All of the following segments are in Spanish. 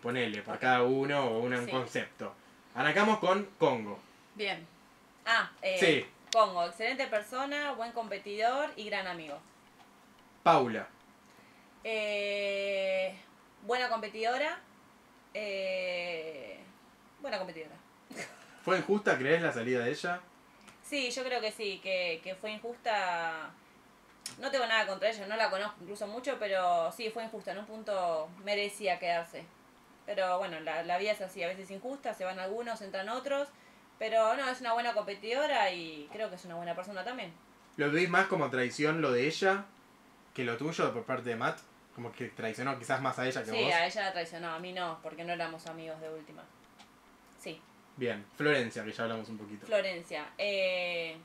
ponele, para cada uno o un Sí. concepto. Arrancamos con Congo. Bien. Ah, eh, Sí. Congo, excelente persona, buen competidor y gran amigo. Paula. Eh, buena competidora. eh, buena competidora. ¿Fue injusta, crees, la salida de ella? Sí, yo creo que sí, que, que fue injusta. No tengo nada contra ella, no la conozco incluso mucho, pero sí, fue injusta. En un punto merecía quedarse. Pero bueno, la, la vida es así, a veces injusta, se van algunos, entran otros. Pero no, es una buena competidora y creo que es una buena persona también. ¿Lo veis más como traición lo de ella que lo tuyo por parte de Matt? Como que traicionó quizás más a ella que Sí, vos. a ella la traicionó, a mí no, porque no éramos amigos de última. Sí, Bien. Florencia, que ya hablamos un poquito. Florencia. eh,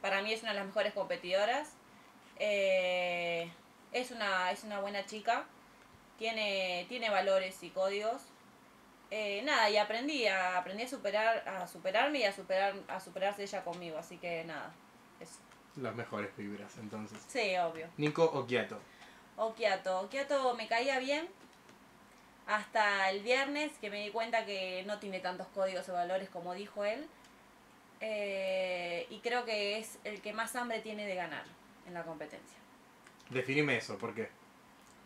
para mí es una de las mejores competidoras. Eh, es, una, es una buena chica. Tiene, tiene valores y códigos. Eh, nada, y aprendí a, aprendí a superar, a superarme y a superar, a superarse ella conmigo, así que nada. Eso. Las mejores vibras, entonces. Sí, obvio. Nico Okiato. Okiato. Okiato me caía bien hasta el viernes que me di cuenta que no tiene tantos códigos o valores como dijo él. Eh, y creo que es el que más hambre tiene de ganar en la competencia. Definime eso, ¿por qué?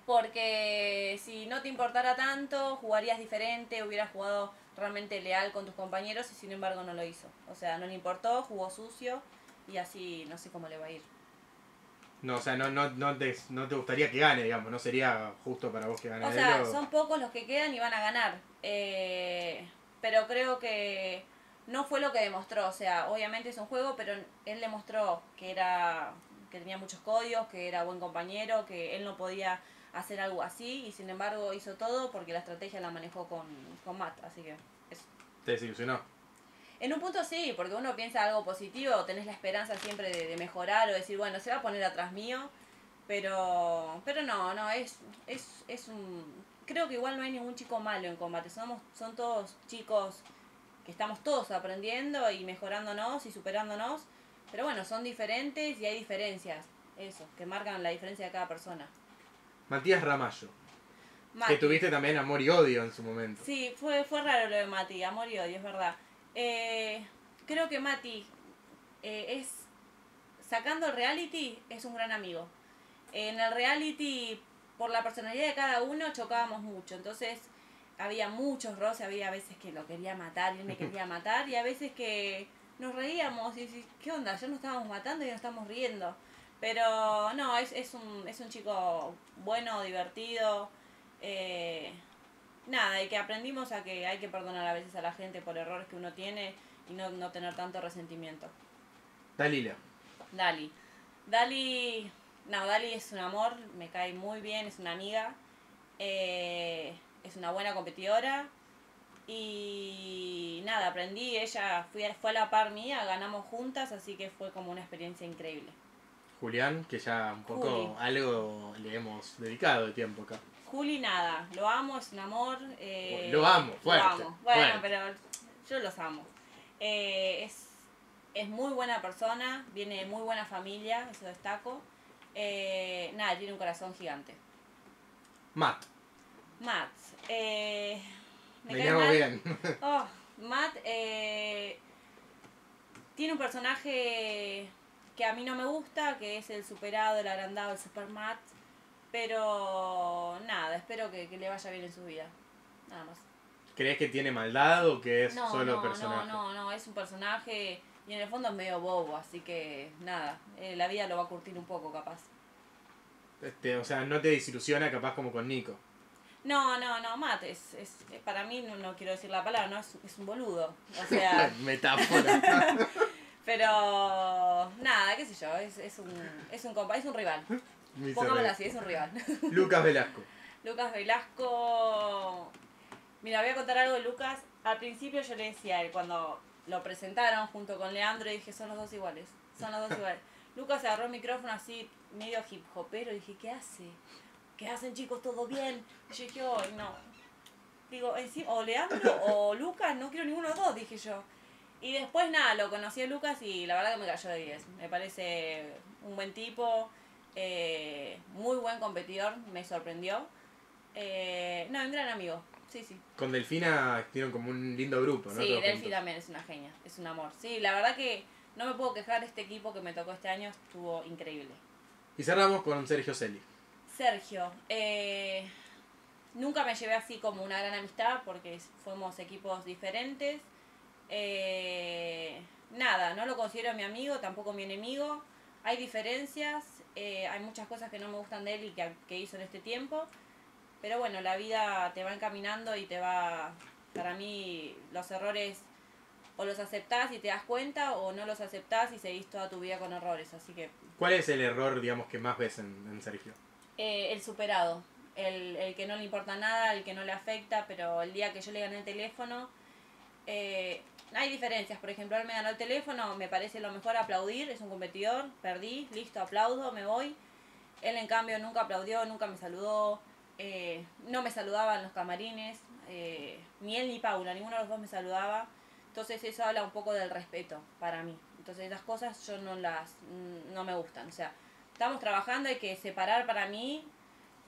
Porque si no te importara tanto, jugarías diferente, hubieras jugado realmente leal con tus compañeros y sin embargo no lo hizo. O sea, no le importó, jugó sucio y así no sé cómo le va a ir. No, o sea, no, no, no, te, no te gustaría que gane, digamos. No sería justo para vos que gane O sea, o- son pocos los que quedan y van a ganar. Eh, pero creo que no fue lo que demostró. O sea, obviamente es un juego, pero él demostró que era que tenía muchos códigos, que era buen compañero, que él no podía hacer algo así y sin embargo hizo todo porque la estrategia la manejó con, con Matt. Así que eso. Te desilusionó. En un punto sí, porque uno piensa algo positivo, tenés la esperanza siempre de, de mejorar o decir, bueno, se va a poner atrás mío, pero pero no, no, es, es, es un... Creo que igual no hay ningún chico malo en combate, somos son todos chicos que estamos todos aprendiendo y mejorándonos y superándonos, pero bueno, son diferentes y hay diferencias, eso, que marcan la diferencia de cada persona. Matías Ramallo. Mati. Que tuviste también amor y odio en su momento. Sí, fue, fue raro lo de Mati, amor y odio, es verdad. Eh, creo que Mati eh, es, sacando el reality, es un gran amigo. En el reality, por la personalidad de cada uno, chocábamos mucho. Entonces, había muchos roces, había veces que lo quería matar y él me quería matar, y a veces que nos reíamos y decís, ¿qué onda? Ya nos estábamos matando y nos estamos riendo. Pero no, es, es, un, es un chico bueno, divertido. Eh, nada, y que aprendimos a que hay que perdonar a veces a la gente por errores que uno tiene y no, no tener tanto resentimiento. Dalila. Dali. Dali, no, Dali es un amor, me cae muy bien, es una amiga, eh, es una buena competidora y nada, aprendí, ella fui, fue a la par mía, ganamos juntas, así que fue como una experiencia increíble. Julián, que ya un poco Juli. algo le hemos dedicado de tiempo acá. Juli, nada, lo amo, es un amor. eh, Lo amo, fuerte, Lo amo. Bueno, fuerte. pero yo los amo. Eh, es, es muy buena persona, viene de muy buena familia, eso destaco. Eh, nada, tiene un corazón gigante. Matt. Matt, eh, me mal. bien. Oh, Matt eh, tiene un personaje que a mí no me gusta, que es el superado, el agrandado, el super Matt. Pero nada, espero que, que le vaya bien en su vida. Nada más. ¿Crees que tiene maldad o que es No, solo no, personaje? no, no, no, es un personaje y en el fondo es medio bobo, así que nada, eh, la vida lo va a curtir un poco capaz. Este, o sea, no te desilusiona capaz como con Nico. No, no, no, Matt es, es para mí, no, no quiero decir la palabra, no, es, es un boludo. O sea, Metáfora. Pero nada, qué sé yo, es, es un es un compa, es un rival. Pongámoslo así, es un rival. Lucas Velasco. Lucas Velasco. Mira, voy a contar algo de Lucas. Al principio yo le decía a él, cuando lo presentaron junto con Leandro, y dije, son los dos iguales. Son los dos iguales. Lucas agarró el micrófono así, medio hip hopero, y dije, ¿qué hace? ¿Qué hacen chicos? ¿Todo bien? Y yo dije, "Ay, no. Digo, encima, o Leandro o Lucas, no quiero ninguno de los dos, dije yo. Y después nada, lo conocí a Lucas y la verdad que me cayó de 10. Me parece un buen tipo, eh, muy buen competidor, me sorprendió. Eh, no, un gran amigo. Sí, sí. Con Delfina tienen como un lindo grupo, ¿no? Sí, Delphi juntos. también es una genia, es un amor. Sí, la verdad que no me puedo quejar, este equipo que me tocó este año estuvo increíble. Y cerramos con Sergio Celi. Sergio, eh, nunca me llevé así como una gran amistad porque fuimos equipos diferentes. Eh, nada, no lo considero mi amigo, tampoco mi enemigo. Hay diferencias, eh, hay muchas cosas que no me gustan de él y que, hizo en este tiempo. Pero bueno, la vida te va encaminando y te va... Para mí los errores o los aceptás y te das cuenta o no los aceptás y seguís toda tu vida con errores. Así que ¿Cuál es el error, digamos, que más ves en Sergio? Eh, el superado, el, el que no le importa nada, el que no le afecta, pero el día que yo le gané el teléfono, eh, hay diferencias. Por ejemplo, él me ganó el teléfono, me parece lo mejor aplaudir, es un competidor, perdí, listo, aplaudo, me voy. Él en cambio nunca aplaudió, nunca me saludó, eh, no me saludaba en los camarines, eh, ni él ni Paula, ninguno de los dos me saludaba. Entonces eso habla un poco del respeto para mí. Entonces esas cosas yo no las no me gustan. O sea, estamos trabajando, hay que separar para mí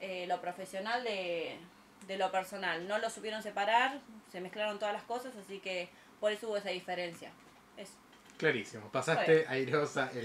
eh, lo profesional de, de lo personal. No lo supieron separar, se mezclaron todas las cosas, así que por eso hubo esa diferencia. Eso. Clarísimo. Pasaste airosa el